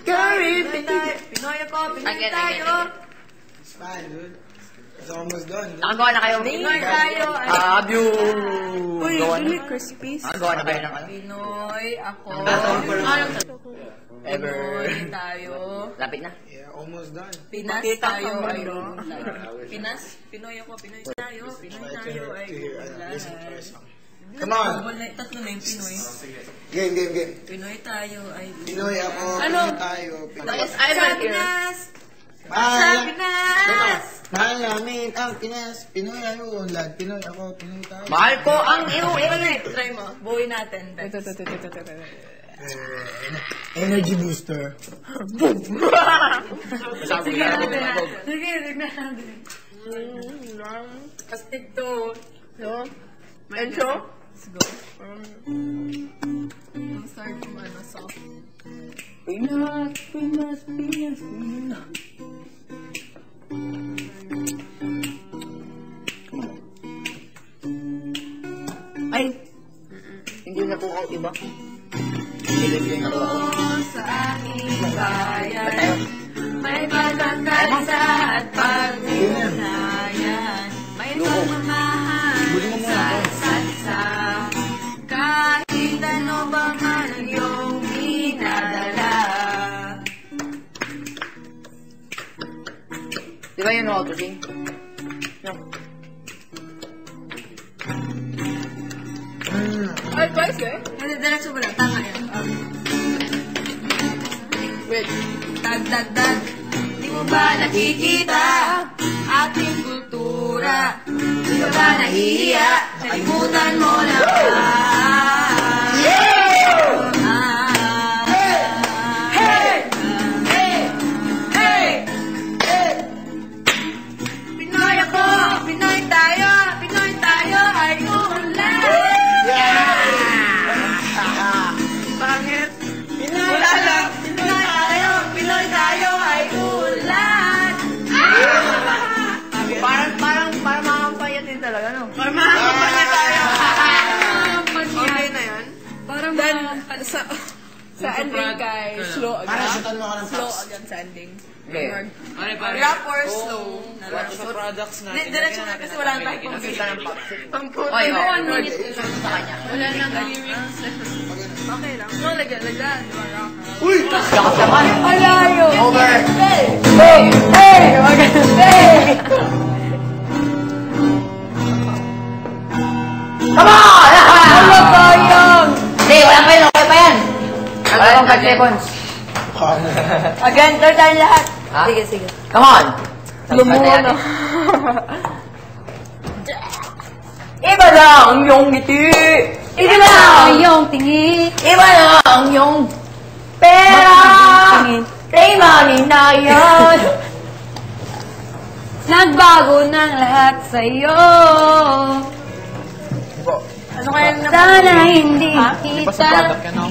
Pinoy tayo. Pinoy ako, Pinoy Again, tayo. again, It's fine, dude. It's almost done, dude. Nakagawa na kayo. Pinoy tayo. Ay, Ah, view. Uy, dili crispies. Nakagawa na kayo ng ano? Pinoy ako. Ever. Pinoy tayo. Lapit na. Yeah, almost done. Pinas tayo. Pinas, Pinoy ako, Pinoy tayo. Pinoy tayo ay Come on! Tatlo na yung Pinoy. Game, game, game. Pinoy tayo ay Pinoy ako, Ano? Pinoy tayo. Pinoy. Ivan here. Pinas! Mahal, Pinas! mahal namin ang Pinas. Pinoy ay unlad. Pinoy ako, Pinoy tayo. Mahal ko ang iyo. Try mo, buuin natin. Ito, ito, ito, ito, ito, ito. Energy booster. Sabi Sige, na. natin na. Sige, tignan natin. Astig to. No? Encho? Let's go. Ang start from ano, soft. Pinas, Pinas, Pinas, Pinas. Ay. Di ba yun ako to sing? No. Ay, twice eh? Hindi, diretso mo lang, tama yan Wait. Dag, dag, dag Di mo ba nakikita ating kultura? Di mo ba nahihiya? Kalimutan mo na ba? Sa ending kay, slow Para agad. sutan mo ako ng Slow props. agad sa ending. Okay. Rap or slow? Sa products natin. Hindi, diretso na kasi wala tayong. Ang puto. Oy, Ano, oh. one minute. Sa kanya. Wala nang lyrics. Okay lang. No, lagyan, lagyan. Uy! Lakas naman. Alayo! Over. Hey! Hey! Hey! Hey! Come on! Wala pang 5 seconds. Again, third time lahat. Ha? Sige, sige. Come on. Lumuha na. Iba lang ang iyong ngiti. Iba lang ang iyong tingi. Iba lang ang iyong pera. Kay mami na yan. Nagbago ng lahat sa'yo. Ano kaya na? Sana hindi Di ba sa kita. product ka, no?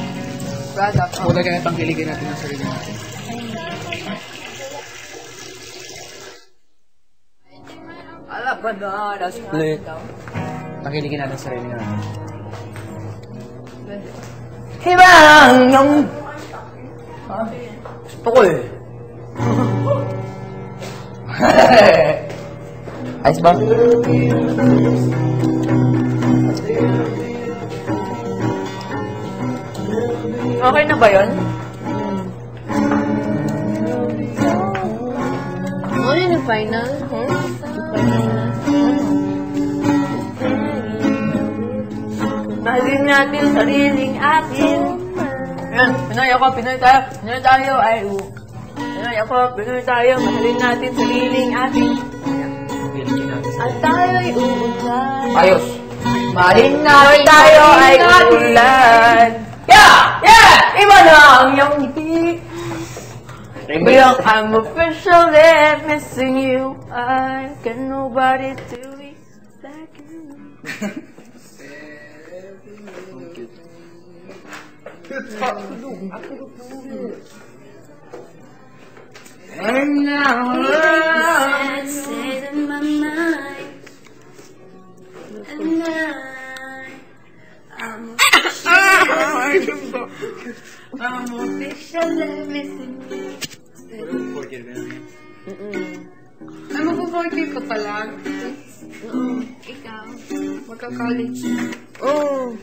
Product. Puta ka na pangkiligin natin ang sarili natin. Alam ko na. Split. Pangkiligin natin ang sarili natin. Iba lang ang iyong... Gusto ko eh. Ayos ba? Okay na ba yun? Ano yun yung final? Huh? Mahalin natin sariling atin. Yan, Pinoy ako, Pinoy tayo, Pinoy tayo, ay u. Pinoy ako, Pinoy tayo, mahalin natin sariling atin. At tayo'y uulan. Ayos. Mahalin natin tayo ay uulan. Yeah! Yeah! Iba na ang iyong ngiti. Bilang I'm officially missing you. I can nobody do it like you. And now, I'm officially missing you. Year ka na yan. Ay, magpo-4K ka pa lang. Oo. Ikaw. Magka-college. Oh.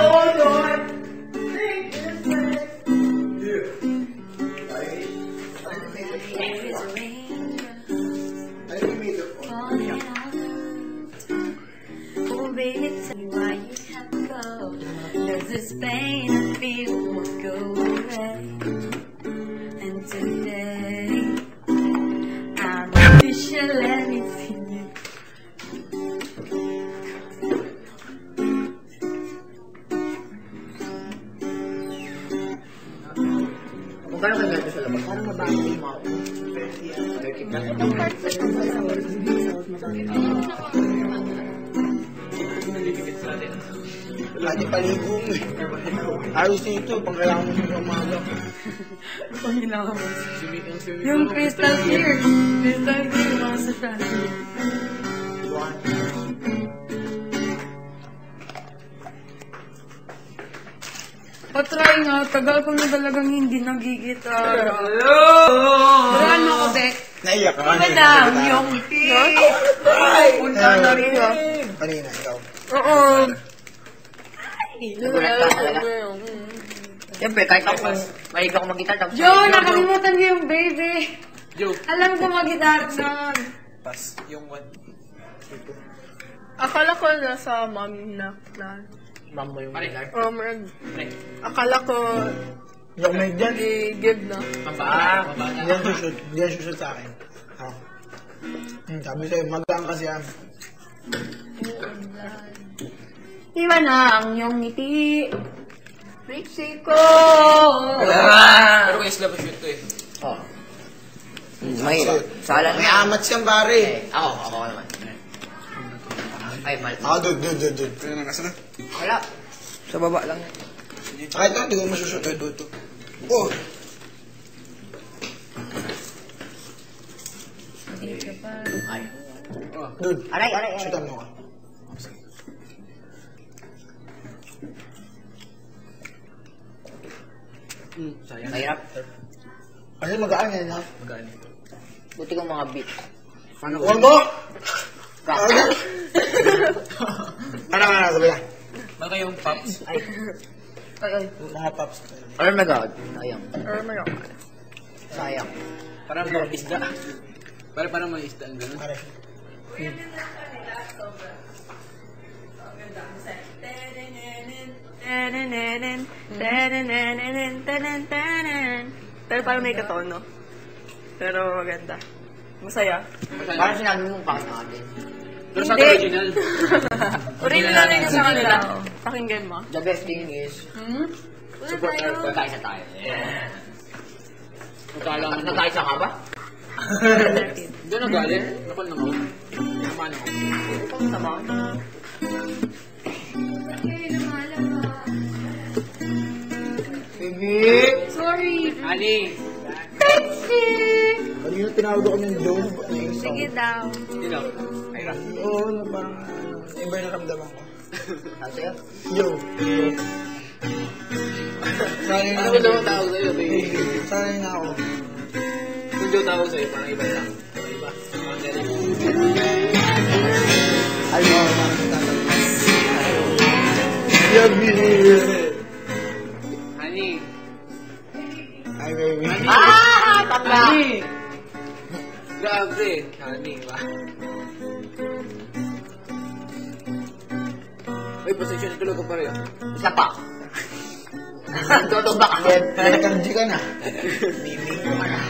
Oh, paligo mo eh. Ayos na ito, pang kailangan mo sa umaga. Pangilangan mo. Swimming, yung Yung crystal clear. Crystal clear, mga sa Francis. Patry nga, tagal ko na talagang hindi nagigitar. Buruan mo ko, Bek. Naiyak ka. Iba na iyong ngiti. Punta na rin ah. Kanina, ikaw. Oo. Nagulat ka talaga. Siyempre, kahit ako, mahilig ako mag-guitar. Jo, nakalimutan ko yung baby. Joe, Alam ko mag-guitar doon. pass. Yung one. Akala ko nasa mami na plan. ma'am mo yung Pare. guitar. Oh, merag. Akala ko ako may dyan. i-give na. Pambata. Pambata. Hindi yan sushoot. Yan sushoot sa akin. Ha? Hmm, sabi sa'yo, magang kasi yan. Iba na ang iyong ngiti. Mexico. Pero kay Isla pa shoot to eh. Oo. Hmm, mahirap. Sala May na. amat siyang pare. Eh, ako, ako naman. Ay, mal. Ako, dude, dude, dude, dude. Wala. Sa baba lang. Kahit ito, hindi ko. Dude, dude, dude. Oh! Ay. Dude, Aray, aray, aray. shootan mo ka. Hmm, sayang. Mahirap. Kasi magaan yan, ha? Magaan ito. Buti kong mga beat. Paano Huwag mo! Rock. Ano? Ano ka na, sabi na. Baka yung pops. Ay. Ay, ay. Mga pops. Or my God. Sayang. Or meron ka. Sayang. Parang mga isda. Parang parang mga isda ang ganun. Pare. Tanananan, tanananan, tanananan. Pero parang may katono. Pero maganda. Masaya. Parang sinabi mong pakit na atin. Pero sa Hindi. original. Original rin yung sa kanila. Pakinggan mo. The best thing is, Hmm? Wala support tayo. our pagkaisa tayo. Magkala At mo. nagkaisa ka ba? Doon ang galing. Nakon ako. Naman ako. Sama. Baby! Sorry. Ali! Kanina tinawag ako ng Joe. Sige daw. Sino? Ay, Ram. Oo, na parang ano, iba yung naramdaman ko. Ano sa'yo? Joe. Sanay na Ano ba daw ang tawag sa'yo, baby? Sanay na ako. Kung Joe tawag sa'yo, parang iba lang. Iba. Parang galing. Ay, mo, parang tatawag. Love you. Honey. Hi, baby. Ah! Tapla! Honey! Grabe. Honey, ba? Uy, pasensya na tulog ka pa rin. Isa pa. Totoo ba ka? Nagkanji ka na.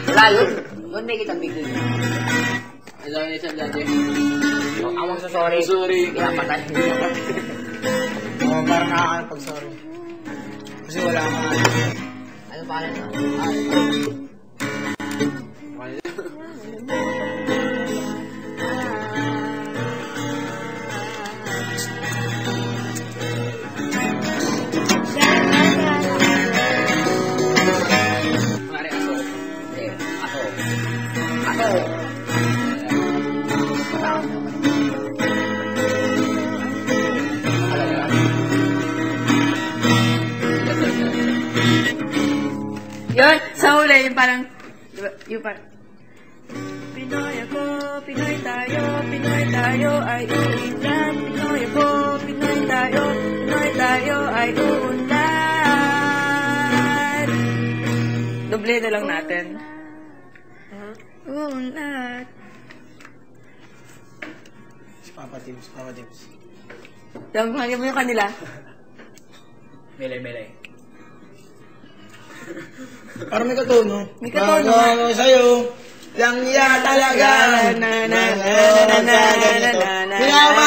Wala yun. Yun may kitang bigay niya. Alam niya siya dati. Awang sa sorry. Sorry. Pinapatay. Oo, parang nakakaano pag sorry. Kasi wala ka Ano pa rin? Mari Yun, sa huli, yung parang, di ba, yung parang, Pinoy ako, Pinoy tayo, Pinoy tayo ay uunlad. Pinoy ako, Pinoy tayo, Pinoy tayo ay uunlad. Doble na lang natin. Uunlad. Si Papa Tims, Papa Tims. Yung, yung kanila. Melay, melay. Parang may katono. May katono. Ako sa'yo. Lang yan talaga. Na, na, na, na, na, na, na, na, na,